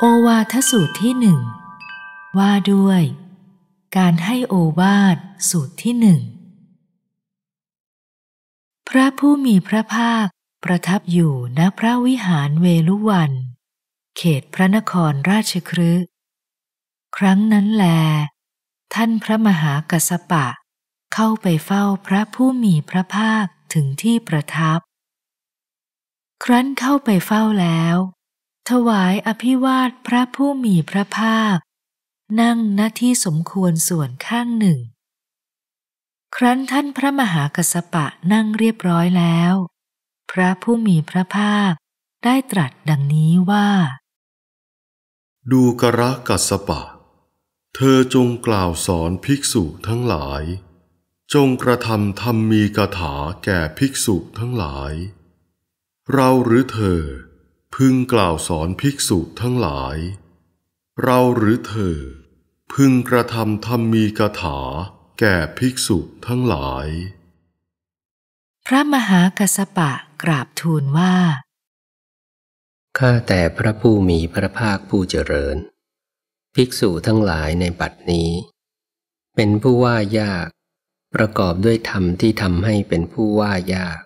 โอวาทสูตรที่หนึ่งว่าด้วย การให้โอวาทสูตรที่หนึ่งพระผู้มีพระภาคประทับอยู่ณพระวิหารเวลุวัน เขตพระนครราชครืครั้งนั้นแล ท่านพระมหากัสปะ เข้าไปเฝ้าพระผู้มีพระภาคถึงที่ประทับ ครั้นเข้าไปเฝ้าแล้ว ถวายอภิวาทพระผู้มีพระภาค นั่งณที่สมควรส่วนข้างหนึ่ง ครั้นท่านพระมหากัสสปะนั่งเรียบร้อยแล้ว พระผู้มีพระภาคได้ตรัสดังนี้ว่า ดูกระกัสสปะ เธอจงกล่าวสอนภิกษุทั้งหลาย จงกระทำธรรมมีกถาแก่ภิกษุทั้งหลาย เราหรือเธอ พึงกล่าวสอนภิกษุทั้งหลาย เราหรือเธอ พึงกระทำธรรมมีกถา แก่ภิกษุทั้งหลาย พระมหากัสสปะกราบทูลว่า ข้าแต่พระผู้มีพระภาคผู้เจริญ ภิกษุทั้งหลายในบัดนี้ เป็นผู้ว่ายาก ประกอบด้วยธรรมที่ทำให้เป็นผู้ว่ายาก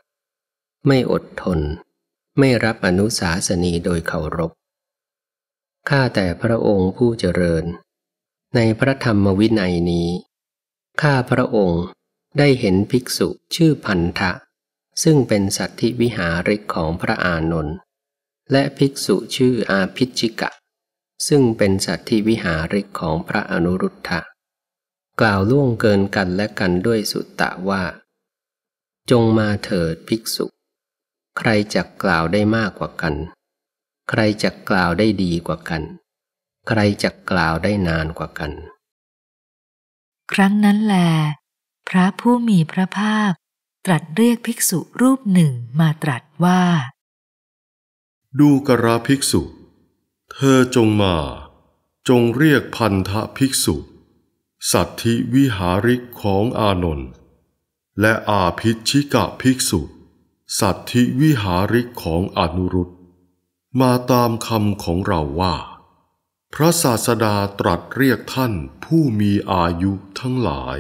ไม่อดทน ไม่รับอนุสาสนีโดยเคารพ ข้าแต่พระองค์ผู้เจริญ ในพระธรรมวินัยนี้ ข้าพระองค์ได้เห็นภิกษุชื่อพันธะ ซึ่งเป็นสัตธิวิหาริกของพระอานนท์และภิกษุชื่ออาพิจิกะ ซึ่งเป็นสัตธิวิหาริกของพระอนุรุทธะ กล่าวล่วงเกินกันและกันด้วยสุตตะว่า จงมาเถิดภิกษุ ใครจะกล่าวได้มากกว่ากัน ใครจะกล่าวได้ดีกว่ากัน ใครจะกล่าวได้นานกว่ากัน ครั้งนั้นแล พระผู้มีพระภาค ตรัสเรียกภิกษุรูปหนึ่งมาตรัสว่า ดูกระภิกษุ เธอจงมา จงเรียกพันธะภิกษุ สัตธิวิหาริกของอานนท์และอาพิชิกะภิกษุ สัตธิวิหาริกของอนุรุตมาตามคำของเราว่า พระศาสดาตรัสเรียกท่านผู้มีอายุทั้งหลาย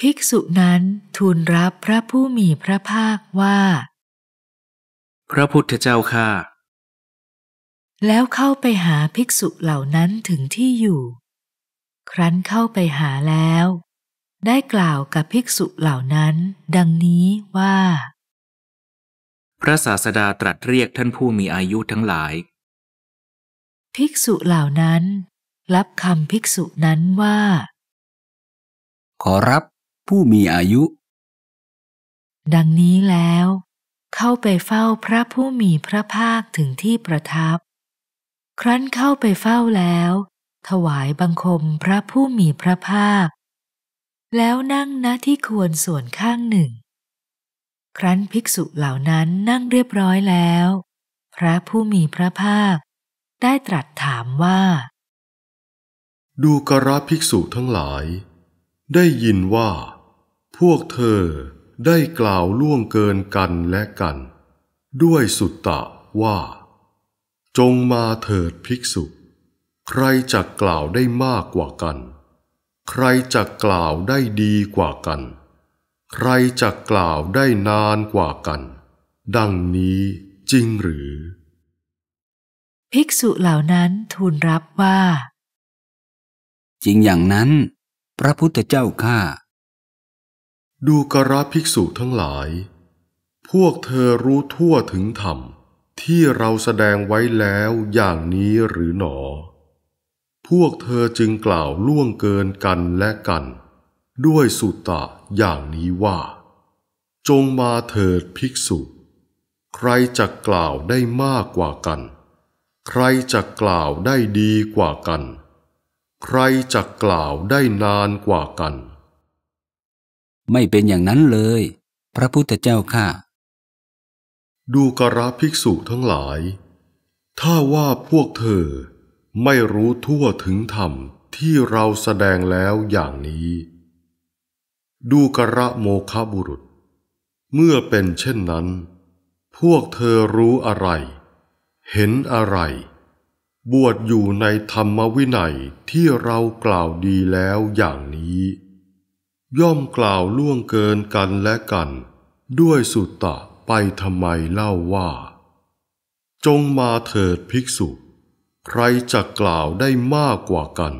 ภิกษุนั้นทูลรับพระผู้มีพระภาคว่า พระพุทธเจ้าข้าแล้วเข้าไปหาภิกษุเหล่านั้นถึงที่อยู่ ครั้นเข้าไปหาแล้ว ได้กล่าวกับภิกษุเหล่านั้น ดังนี้ว่า พระศาสดาตรัสเรียกท่านผู้มีอายุทั้งหลาย ภิกษุเหล่านั้น รับคำภิกษุนั้นว่า ขอรับผู้มีอายุ ดังนี้แล้ว เข้าไปเฝ้าพระผู้มีพระภาคถึงที่ประทับ ครั้นเข้าไปเฝ้าแล้ว ถวายบังคมพระผู้มีพระภาค แล้วนั่งณที่ควรส่วนข้างหนึ่ง ครั้นภิกษุเหล่านั้นนั่งเรียบร้อยแล้ว พระผู้มีพระภาค ได้ตรัสถามว่า ดูกระภิกษุทั้งหลาย ได้ยินว่า พวกเธอได้กล่าวล่วงเกินกันและกัน ด้วยสุตตะว่า จงมาเถิดภิกษุ ใครจะกล่าวได้มากกว่ากัน ใครจะกล่าวได้ดีกว่ากัน ใครจะกล่าวได้นานกว่ากัน ดังนี้จริงหรือ ภิกษุเหล่านั้นทูลรับว่า จริงอย่างนั้น พระพุทธเจ้าข้าดูกระภิกษุทั้งหลาย พวกเธอรู้ทั่วถึงธรรมที่เราแสดงไว้แล้วอย่างนี้หรือหนอ พวกเธอจึงกล่าวล่วงเกินกันและกัน ด้วยสุตตะอย่างนี้ว่า จงมาเถิดภิกษุ ใครจะกล่าวได้มากกว่ากัน ใครจะกล่าวได้ดีกว่ากัน ใครจะกล่าวได้นานกว่ากัน ไม่เป็นอย่างนั้นเลย พระพุทธเจ้าข้าดูกระภิกษุทั้งหลาย ถ้าว่าพวกเธอ ไม่รู้ทั่วถึงธรรมที่เราแสดงแล้วอย่างนี้ ดูกระโมคบุรุษ เมื่อเป็นเช่นนั้น พวกเธอรู้อะไร เห็นอะไร บวชอยู่ในธรรมวินัยที่เรากล่าวดีแล้วอย่างนี้ ย่อมกล่าวล่วงเกินกันและกัน ด้วยสุตตะไปทำไมเล่าว่า จงมาเถิดภิกษุ ใครจะกล่าวได้มากกว่ากัน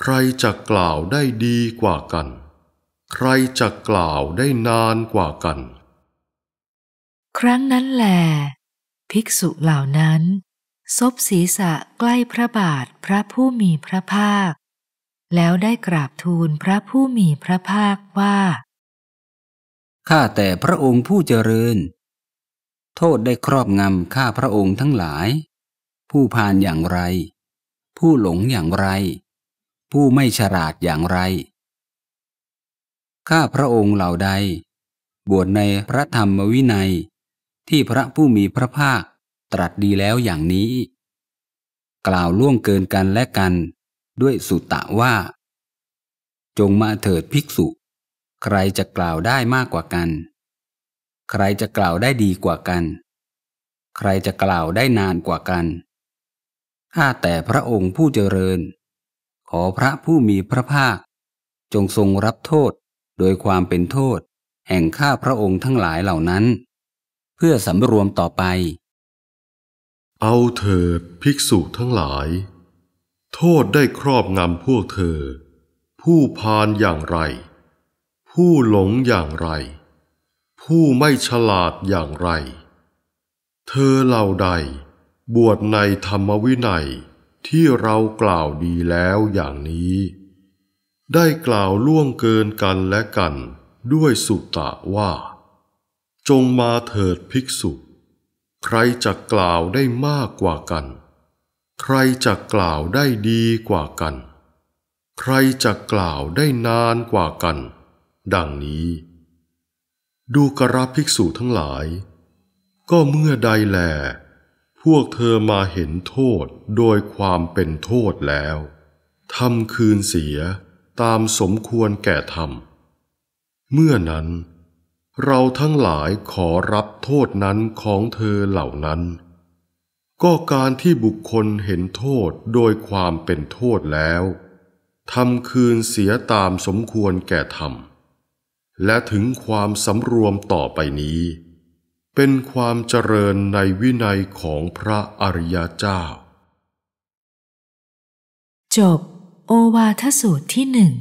ใครจะกล่าวได้ดีกว่ากัน ใครจะกล่าวได้นานกว่ากัน ครั้งนั้นแหลภิกษุเหล่านั้น ซบศีรษะใกล้พระบาทพระผู้มีพระภาค แล้วได้กราบทูลพระผู้มีพระภาคว่าข้าแต่พระองค์ผู้เจริญ โทษได้ครอบงำข้าพระองค์ทั้งหลาย ผู้พานอย่างไร ผู้หลงอย่างไร ผู้ไม่ฉลาดอย่างไร ข้าพระองค์เหล่าใด บวชในพระธรรมวินัย ที่พระผู้มีพระภาคตรัสดีแล้วอย่างนี้ กล่าวล่วงเกินกันและกัน ด้วยสุตตะว่า จงมาเถิดภิกษุ ใครจะกล่าวได้มากกว่ากัน ใครจะกล่าวได้ดีกว่ากัน ใครจะกล่าวได้นานกว่ากัน ข้าแต่พระองค์ผู้เจริญ ขอพระผู้มีพระภาค จงทรงรับโทษโดยความเป็นโทษ แห่งข้าพระองค์ทั้งหลายเหล่านั้น เพื่อสำรวมต่อไป เอาเถิดภิกษุทั้งหลาย โทษได้ครอบงำพวกเธอ ผู้พาลอย่างไร ผู้หลงอย่างไร ผู้ไม่ฉลาดอย่างไร เธอเหล่าใด บวชในธรรมวินัยที่เรากล่าวดีแล้วอย่างนี้ ได้กล่าวล่วงเกินกันและกันด้วยสุตตะว่า จงมาเถิดภิกษุ ใครจะกล่าวได้มากกว่ากัน ใครจะกล่าวได้ดีกว่ากัน ใครจะกล่าวได้นานกว่ากัน ดังนี้ ดูกระภิกษุทั้งหลาย ก็เมื่อใดแล พวกเธอมาเห็นโทษโดยความเป็นโทษแล้วทำคืนเสียตามสมควรแก่ธรรม เมื่อนั้น เราทั้งหลายขอรับโทษนั้นของเธอเหล่านั้น ก็การที่บุคคลเห็นโทษโดยความเป็นโทษแล้วทำคืนเสียตามสมควรแก่ธรรม และถึงความสำรวมต่อไปนี้ เป็นความเจริญในวินัยของพระอริยเจ้า จบ โอวาทสูตรที่หนึ่ง